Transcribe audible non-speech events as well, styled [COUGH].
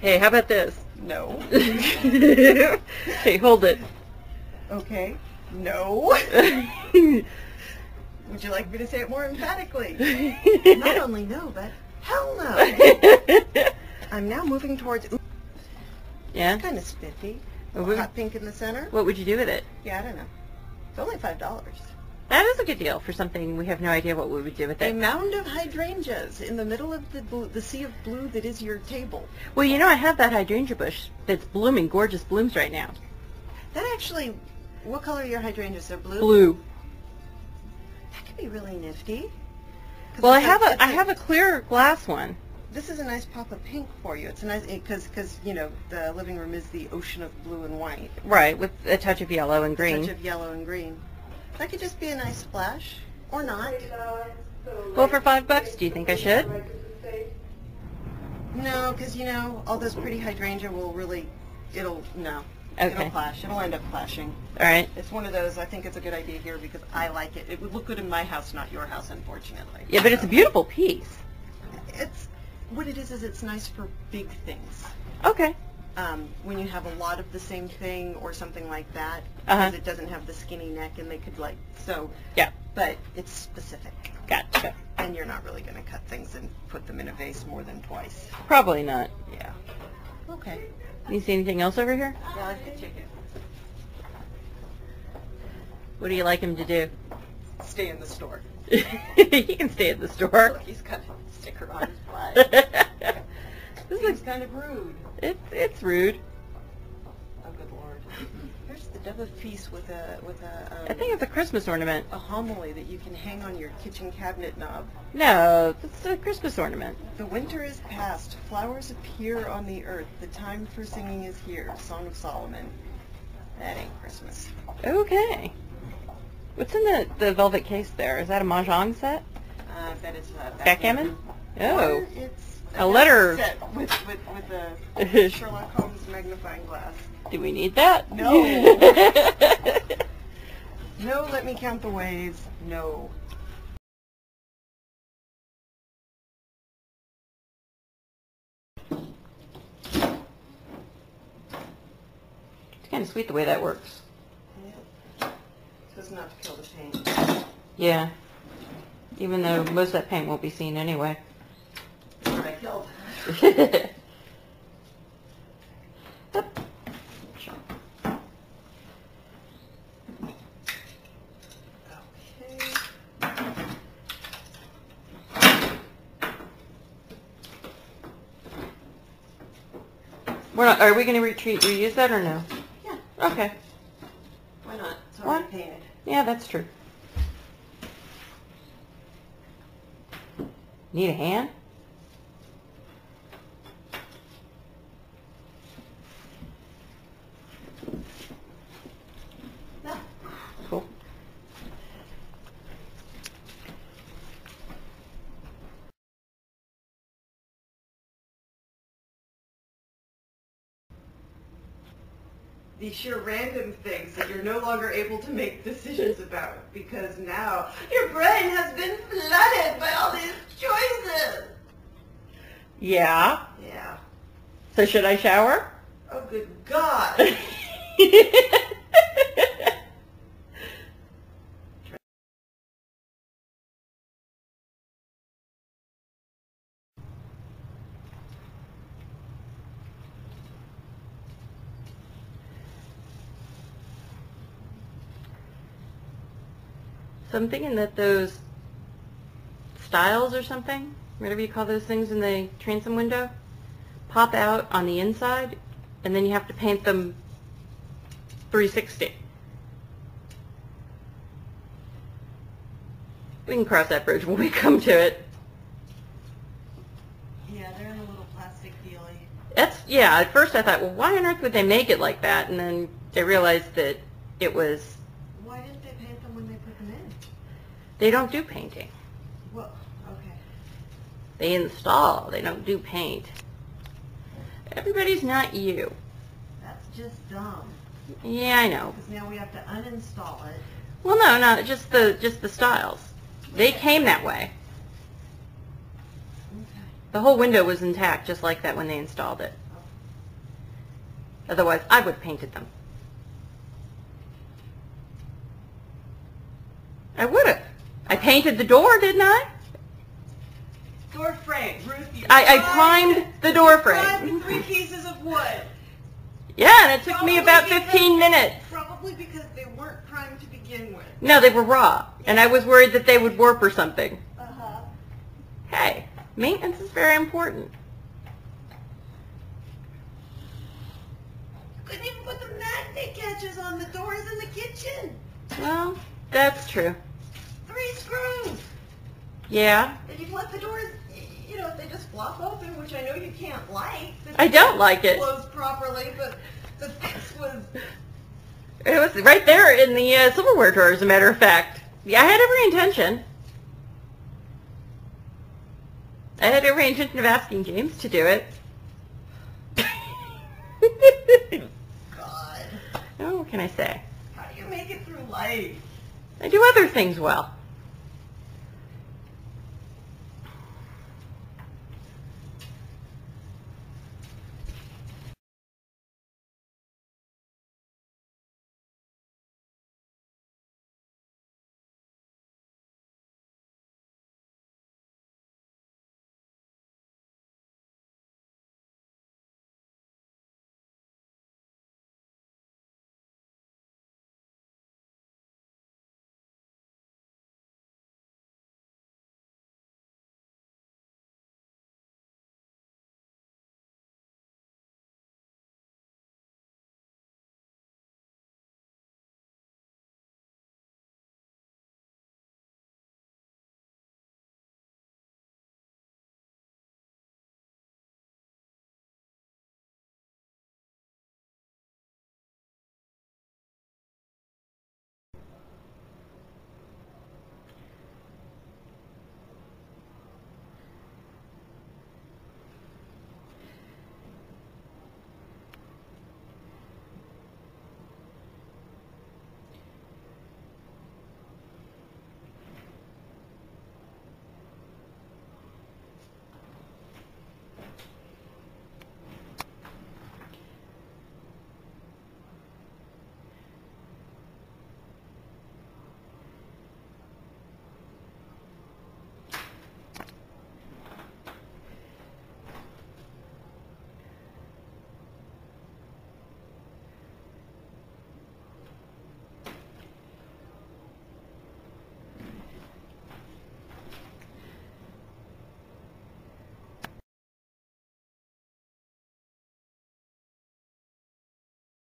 Hey, how about this? No. [LAUGHS] hey, hold it. Okay. No. [LAUGHS] Would you like me to say it more emphatically? [LAUGHS] Not only no, but hell no. I'm now moving towards. Yeah? kind of spiffy. What would, Hot pink in the center. what would you do with it? Yeah, I don't know. It's only five dollars. That is a good deal for something we have no idea what we would do with it. A mound of hydrangeas in the middle of the blue, the sea of blue that is your table. Well, you know, I have that hydrangea bush that's blooming gorgeous blooms right now. That actually, what color are your hydrangeas? They're blue. Blue. That could be really nifty. Well, I have a I have a clear glass one. This is a nice pop of pink for you. It's a nice because because you know the living room is the ocean of blue and white, Right, with a touch of yellow and green. A touch of yellow and green. That could just be a nice splash, or not. Well, for five bucks, do you think I should? No, because you know all those pretty hydrangea will really, it'll no, Okay. it'll clash. It'll end up clashing. All right. It's one of those. I think it's a good idea here because I like it. It would look good in my house, not your house, unfortunately. Yeah, but it's a beautiful piece. It's what it is. Is it's nice for big things. Okay. Um, when you have a lot of the same thing or something like that, Uh-huh. because it doesn't have the skinny neck and they could like so. Yeah. But it's specific, Gotcha. and you're not really going to cut things and put them in a vase more than twice. Probably not. Yeah. Okay. You see anything else over here? Yeah, I check it. What do you like him to do? Stay in the store. [LAUGHS] he can stay at the store. Look, he's got a sticker on his butt. [LAUGHS] this looks, kind of rude. It, it's rude. Oh, good lord. Here's the dove of peace with a with a. Um, I think it's a Christmas ornament. a homily that you can hang on your kitchen cabinet knob. No, it's a Christmas ornament. The winter is past, flowers appear on the earth, the time for singing is here. Song of Solomon. That ain't Christmas. Okay. What's in the, the velvet case there? Is that a mahjong set? Uh, that is uh, Backgammon? Oh. Or it's A letter. with with with a [LAUGHS] Sherlock Holmes magnifying glass. Do we need that? No. [LAUGHS] No, let me count the ways. No. it's kind of sweet the way that works. Yeah. So as not to kill the paint. Yeah. Even though most of that paint won't be seen anyway. That's what I killed. Yep. Okay. We're not, are we going to retreat, reuse that or no? Yeah. Okay. Why not? It's What? painted. Yeah, that's true. Need a hand? These sheer random things that you're no longer able to make decisions about because now your brain has been flooded by all these choices. Yeah. Yeah. So should I shower? Oh, good God. [LAUGHS] So I'm thinking that those styles or something, whatever you call those things in the transom window, pop out on the inside, and then you have to paint them 360. We can cross that bridge when we come to it. yeah, they're in a little plastic dealy. That's yeah. At first I thought, well, why on earth would they make it like that? And then I realized that it was Why didn't they paint them when they put them in? They don't do painting. Well, okay. They install. They don't do paint. Everybody's not you. That's just dumb. Yeah, I know. Because now we have to uninstall it. Well, no, no, just the just the styles. They came that way. Okay. The whole window was intact, just like that when they installed it. Otherwise, I would have painted them. I would have. I painted the door, didn't I? Door frame, Ruth. You I, I primed- primed the door frame. three pieces of wood. Yeah, and it took me Probably about because- 15 minutes. Probably because they weren't primed to begin with. No, they were raw, and I was worried that they would warp or something. Uh huh. Hey, maintenance is very important. Couldn't even put the magnet catches on the doors in the kitchen. Well, that's true. Yeah, And you've let the doors, you know, they just flop open, which I know you can't like. I don't like it. Closed properly, but the fix was. It was right there in the uh, silverware drawer, as a matter of fact. Yeah, I had every intention. I had every intention of asking James to do it. God. [LAUGHS] oh, what can I say? How do you make it through life? I do other things well.